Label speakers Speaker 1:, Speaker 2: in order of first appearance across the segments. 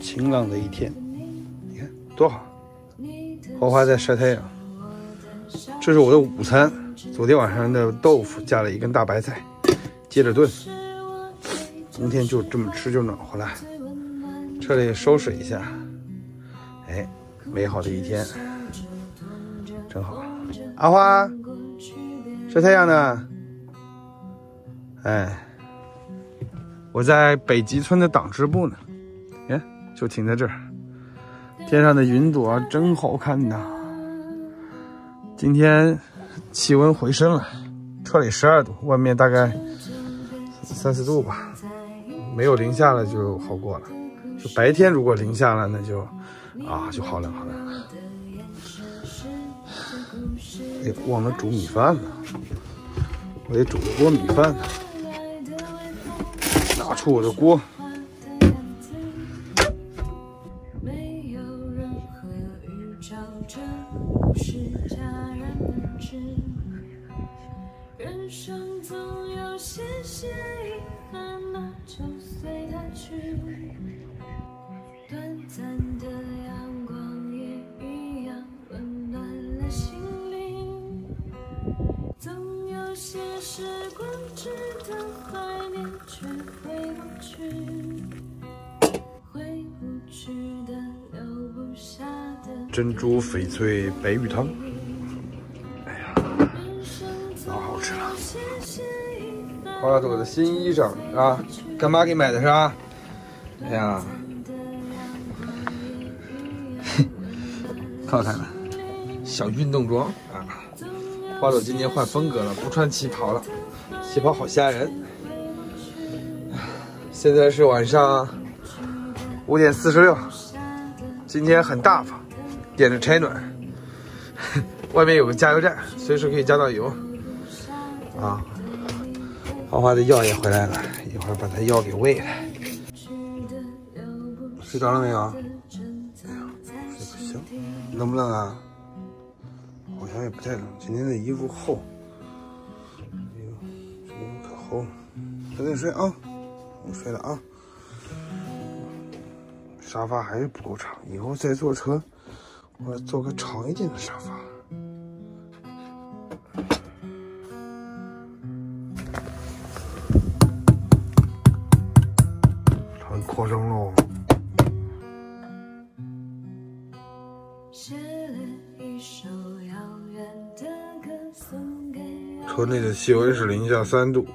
Speaker 1: 晴朗的一天，你看多好。花花在晒太阳。这是我的午餐，昨天晚上的豆腐加了一根大白菜，接着炖。冬天就这么吃就暖和了。这里收拾一下，哎，美好的一天，真好。阿花晒太阳呢，哎，我在北极村的党支部呢，看，就停在这儿。天上的云朵真好看呐。今天气温回升了，车里十二度，外面大概三四度吧，没有零下了就好过了。就白天如果零下了，那就啊就好冷好冷了。哎，忘了煮米饭了，我得煮一锅米饭。拿出我的锅。珍珠翡翠白玉汤，哎呀，老好吃了！花朵的新衣裳啊，干妈给买的是吧？哎呀，看看了，小运动装啊！花朵今天换风格了，不穿旗袍了，旗袍好吓人。现在是晚上五点四十六，今天很大方。点着柴暖，外面有个加油站，随时可以加到油。啊，花花的药也回来了，一会儿把它药给喂了。睡着了没有？哎呀，睡不香，冷不冷啊？好像也不太冷，今天的衣服厚。哎呦，这衣服可厚了。早点睡啊，我睡了啊。沙发还是不够长，以后再坐车。我要做个长一点的沙发，车内的气温是零下三度。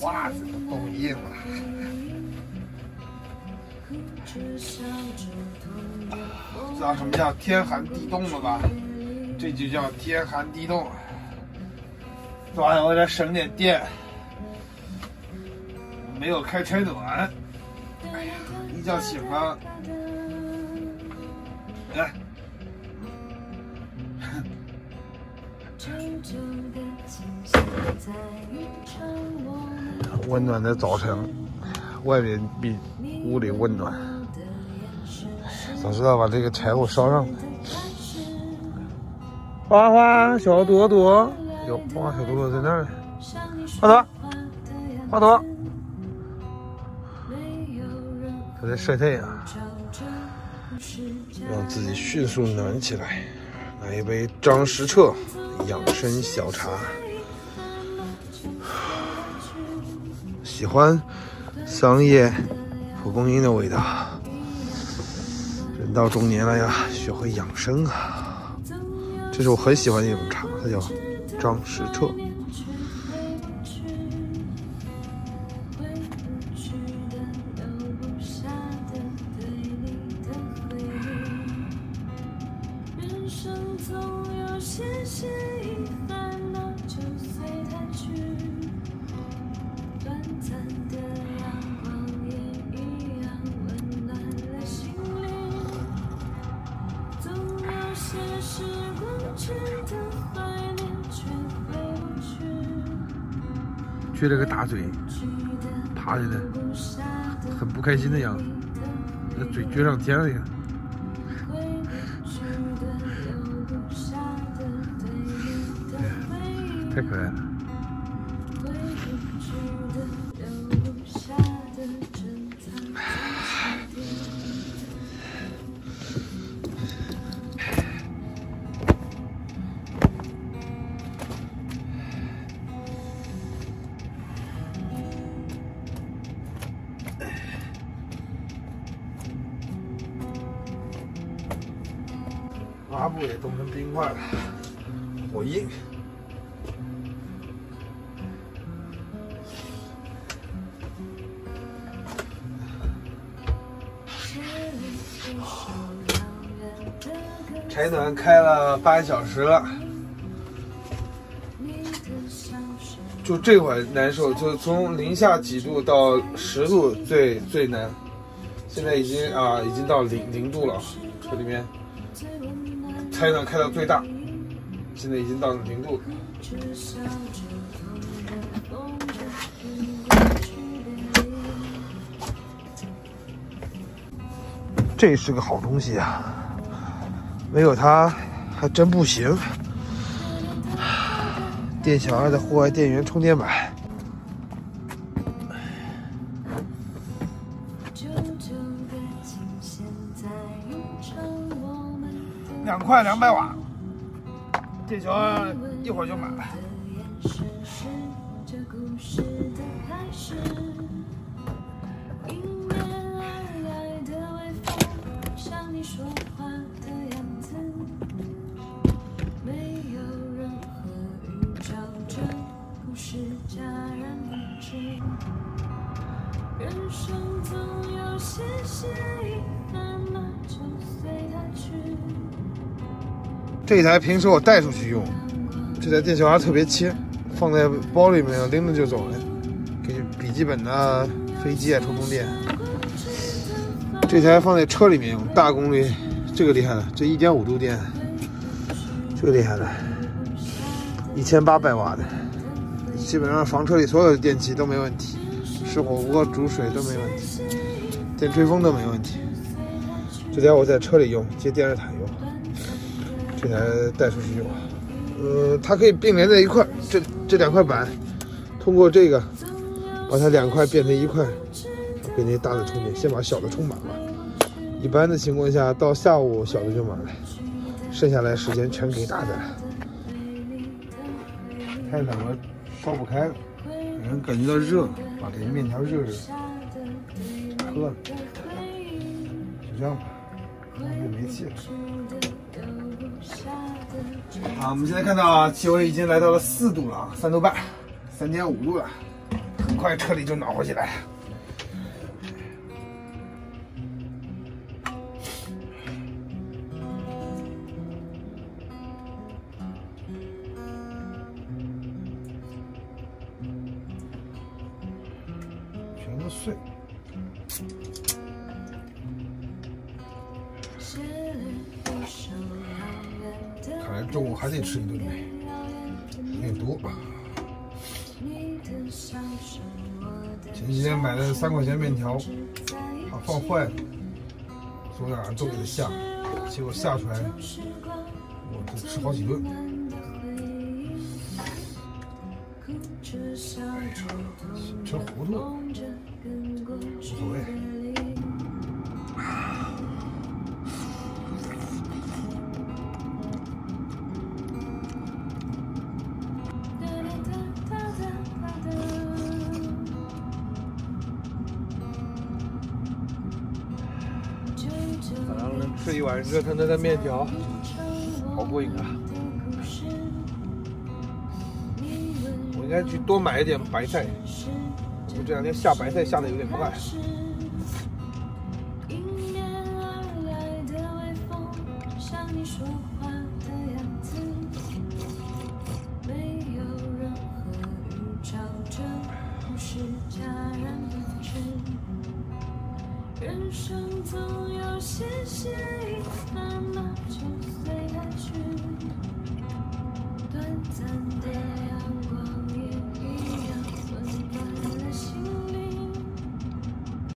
Speaker 1: 袜子都冻硬了，知道什么叫天寒地冻了吧？这就叫天寒地冻。昨晚我得省点电，没有开柴暖。哎呀，一觉醒了，来。温暖的早晨，外面比屋里温暖。早知道把这个柴火烧上。花花小朵朵，有，花花小朵朵在那儿。花朵，花朵，我在晒太阳，让自己迅速暖起来。来一杯张时彻养生小茶。喜欢桑叶、蒲公英的味道。人到中年了呀，学会养生啊！这是我很喜欢的一种茶，它叫张时彻。生总有些些遗憾，那就随它去。短暂的阳光也一样温暖了心灵。总有些时光值得怀念，却回不去。撅着个大嘴，趴着的，很不开心的样子，那嘴撅上天了呀。太可爱了。抹布也冻成冰块了，火硬。柴暖开了八小时了，就这会儿难受，就从零下几度到十度最最难。现在已经啊，已经到零零度了，车里面。开暖开到最大，现在已经到零度了。这是个好东西啊，没有它还真不行。店小二的户外电源充电板，两块两百瓦，电小二一会儿就满了。这台平时我带出去用，这台电小二特别轻，放在包里面拎着就走了，给笔记本啊、飞机啊充充电。这台放在车里面用，大功率，这个厉害了，这一点五度电，这个厉害了，一千八百瓦的，基本上房车里所有的电器都没问题，吃火锅、煮水都没问题，电吹风都没问题。这台我在车里用，接电热毯用，这台带出去用，呃，它可以并联在一块，这这两块板，通过这个把它两块变成一块，给那大的充电，先把小的充满了。一般的情况下，到下午小的就满了，剩下来时间全给大的。太冷了，烧不开了，人感觉到热，把这面条热热，喝了，就这样吧，就没气了。好，我们现在看到气温已经来到了四度了啊，三度半，三点五度了，很快车里就暖和起来了。全都碎。中午还得吃一顿呗，有点多。前几天买的三块钱面条，怕放坏了，昨天晚上都给它下，结果下出来，我得吃好几顿。哎呀，吃糊涂了，无所谓。一碗热腾腾的面条，好过瘾啊！我应该去多买一点白菜，我这两天下白菜下的有点快。人人生总有些事，那么就随它去，短暂的阳。